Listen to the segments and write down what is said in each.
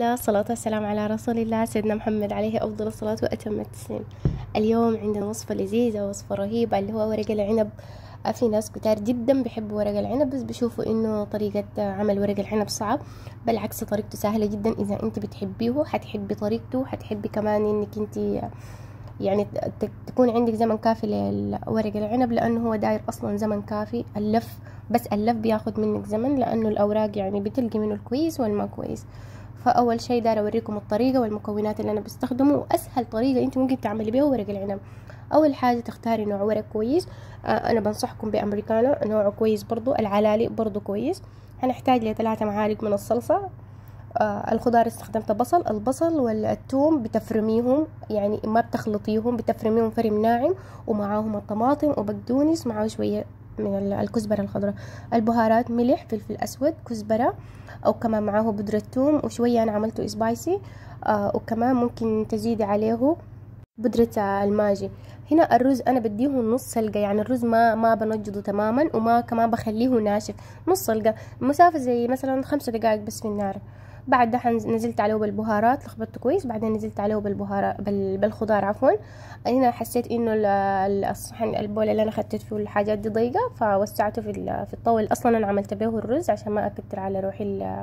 لا الصلاة والسلام على رسول الله سيدنا محمد عليه أفضل الصلاة وأتم التسليم. اليوم عندنا وصفة لذيذة وصفة رهيبة اللي هو ورق العنب. في ناس كتار جدا بيحبوا ورق العنب بس بيشوفوا إنه طريقة عمل ورق العنب صعب. بالعكس طريقته سهلة جدا. إذا أنت بتحبيه حتحبي طريقته. حتحبي كمان إنك أنت يعني تكون عندك زمن كافي لورق العنب لأنه هو داير أصلا زمن كافي. اللف بس اللف بياخد منك زمن لأنه الأوراق يعني بتلقي منه الكويس والما كويس. فأول شيء داير أوريكم الطريقة والمكونات اللي أنا بستخدمه. وأسهل طريقة أنت ممكن تعملي بيها ورق العنب. أول حاجة تختاري نوع ورق كويس. آه أنا بنصحكم بأمريكانو نوعه كويس برضو. العلالي برضو كويس. هنحتاج لثلاثة معالق من الصلصة. آه الخضار استخدمت بصل. البصل والثوم بتفرميهم يعني ما بتخلطيهم بتفرميهم فرم ناعم. ومعاهم الطماطم وبقدونس معاه شوية من الكزبرة الخضراء. البهارات ملح فلفل أسود كزبرة أو كمان معاه بودرة ثوم وشوية أنا عملته سبايسي آه وكمان ممكن تزيدي عليه بودرة الماجي. هنا الرز أنا بديه نص سلقة يعني الرز ما ما بنجضه تماما وما كمان بخليه ناشف نص سلقة. مسافة زي مثلا خمسة دقائق بس في النار. بعدها نزلت عليه بالبهارات لخبطته كويس بعدين نزلت عليه بالبهارات بالخضار عفوا. هنا حسيت إنه الصحن البول اللي أنا خدت فيه الحاجات دي ضيقة فوسعته في في الطاول أصلا أنا عملت به الرز عشان ما أكتر على روحي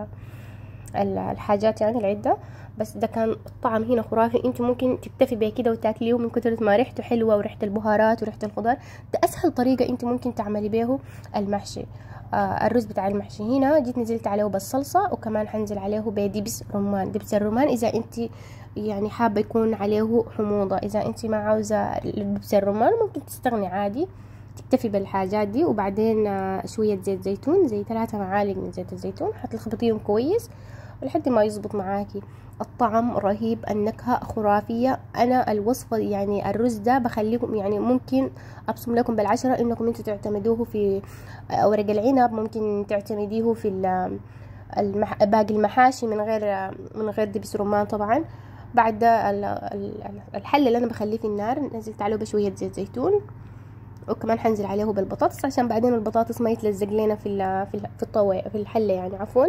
الحاجات يعني العدة. بس ده كان الطعم هنا خرافي. انت ممكن تكتفي بيه كده وتاكليه من كتر ما ريحته حلوة وريحة البهارات وريحة الخضار. ده أسهل طريقة انت ممكن تعملي بيه المحشي. آه الرز بتاع المحشي هنا جيت نزلت عليه بالصلصة وكمان حنزل عليه بدبس رمان دبس الرمان. إذا أنت يعني حابة يكون عليه حموضة. إذا أنت ما عاوزة دبس الرمان ممكن تستغني عادي. تكتفي بالحاجات دي. وبعدين آه شوية زيت زيتون زي ثلاثة معالق من زيت الزيتون. حتلخبطيهم كويس. لحد ما يزبط معاكي. الطعم رهيب النكهة خرافية. أنا الوصفة يعني الرز ده بخليكم يعني ممكن أبصم لكم بالعشرة إنكم أنتوا تعتمدوه في ورق العنب ممكن تعتمديه في المح... باقي المحاشي من غير من غير دبس رمان طبعا. بعد الحل اللي أنا بخليه في النار نزلت عليه بشوية زيت زيتون وكمان حنزل عليه بالبطاطس عشان بعدين البطاطس ما يتلزق لنا في في الطاوة في الحلة يعني عفوا.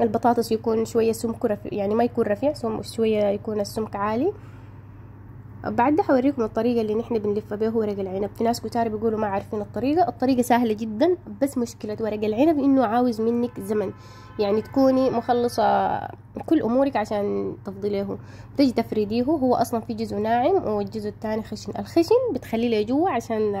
البطاطس يكون شوية سمكه رفيع يعني ما يكون رفيع شوية يكون السمك عالي. بعدها حوريكم الطريقة اللي نحن بنلف بيها ورق العنب. في ناس كتار بيقولوا ما عارفين الطريقة. الطريقة سهلة جدا بس مشكلة ورق العنب إنه عاوز منك زمن. يعني تكوني مخلصة كل أمورك عشان تفضي ليه. تجي تفرديه هو أصلا في جزء ناعم والجزء الثاني خشن. الخشن بتخليه لجوا عشان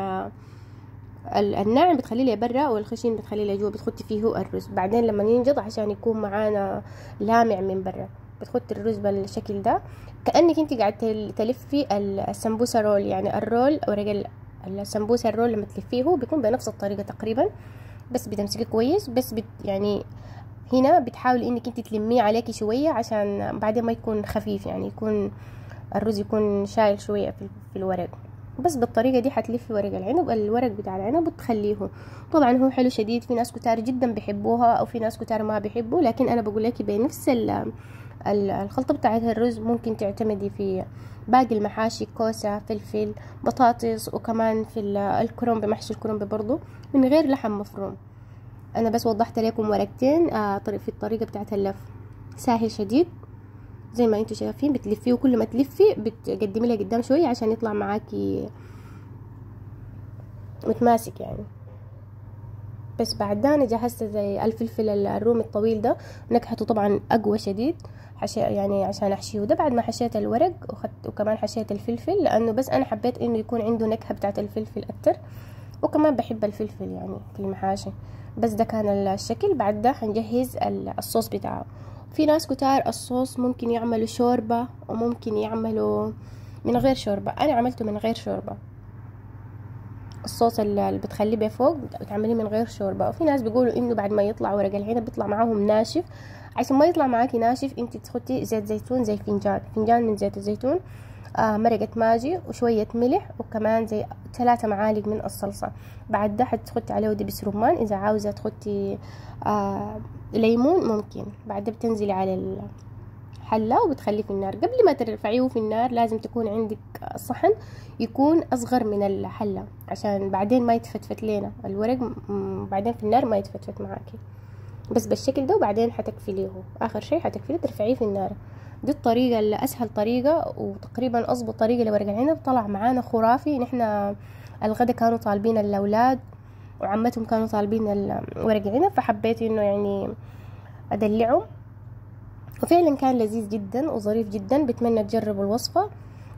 الناعم بتخليه لي برا والخشن بتخليه لي جوا بتختي فيه الرز. بعدين لما ينجض عشان يكون معانا لامع من برا بتختي الرز بالشكل ده. كأنك انت قاعدة تلفي السمبوسة roll يعني ال roll ورق السمبوسة الرول لما تلفيه بيكون بنفس الطريقة تقريبا بس بتمسكيه كويس. بس بت يعني هنا بتحاولي انك انت تلميه عليكي شوية عشان بعدين ما يكون خفيف يعني يكون الرز يكون شايل شوية في الورق. بس بالطريقة دي حتلفي ورق العنب الورق بتاع العنب وتخليه طبعا هو حلو شديد في ناس كتار جدا بيحبوها أو في ناس كتار ما بيحبوا لكن أنا بقول لك بنفس الخلطة بتاعت الرز ممكن تعتمدي في باقي المحاشي كوسة فلفل بطاطس وكمان في الكرنب محشي الكرنب برضو من غير لحم مفروم. أنا بس وضحت لكم ورقتين في الطريقة بتاعت اللف. سهل شديد. زي ما أنتوا شايفين بتلفيه وكل ما تلفي بتقدمي لها قدام شوية عشان يطلع معاكي متماسك يعني. بس بعد ده أنا جهزت زي الفلفل الرومي الطويل ده نكهته طبعا أقوى شديد حشي يعني عشان أحشيه. ده بعد ما حشيت الورق وخدت وكمان حشيت الفلفل لأنه بس أنا حبيت إنه يكون عنده نكهة بتاعت الفلفل أكتر. وكمان بحب الفلفل يعني في المحاشي. بس ده كان الشكل. بعد ده حنجهز الصوص بتاعه. في ناس كتار الصوص ممكن يعملوا شوربة وممكن يعملوا من غير شوربة. أنا عملته من غير شوربة. الصوص اللي بتخليه بفوق بتعمليه من غير شوربة. وفي ناس بيقولوا إنه بعد ما يطلع ورق العنب بيطلع معاهم ناشف. عشان ما يطلع معاكي ناشف انت تحطي زيت زيتون زي فنجان. فنجان من زيت الزيتون. مرقة ماجي وشوية ملح وكمان زي ثلاثة معالق من الصلصة. بعد ده حتحطي عليه دبس رمان إذا عاوزة تحطي آه ليمون ممكن. بعد ده بتنزلي على الحلة وبتخليه في النار. قبل ما ترفعيه في النار لازم تكون عندك صحن يكون أصغر من الحلة عشان بعدين ما يتفتفت لنا الورق بعدين في النار ما يتفتفت معاكي. بس بالشكل ده وبعدين حتقفليه آخر شيء حتقفليه ترفعيه في النار. دي الطريقة اللي أسهل طريقة وتقريبا أظبط طريقة لورق العنب طلع معانا خرافي. نحن الغدا كانوا طالبين الأولاد وعمتهم كانوا طالبين ورق عنب فحبيت إنه يعني أدلعهم. وفعلا كان لذيذ جدا وظريف جدا بتمنى تجربوا الوصفة.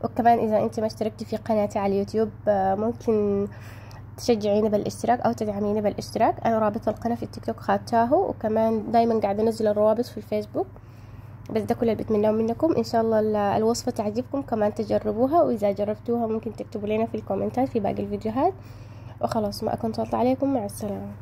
وكمان إذا أنت ما اشتركتي في قناتي على اليوتيوب ممكن تشجعيني بالاشتراك أو تدعميني بالاشتراك. أنا رابط القناة في التيك توك خاتاه وكمان دايما قاعدة أنزل الروابط في الفيسبوك. بس ده كل اللي بتمناه منكم. إن شاء الله الوصفة تعجبكم كمان تجربوها وإذا جربتوها ممكن تكتبوا لنا في الكومنتات في باقي الفيديوهات. وخلاص ما أكون طولت عليكم. مع السلامة.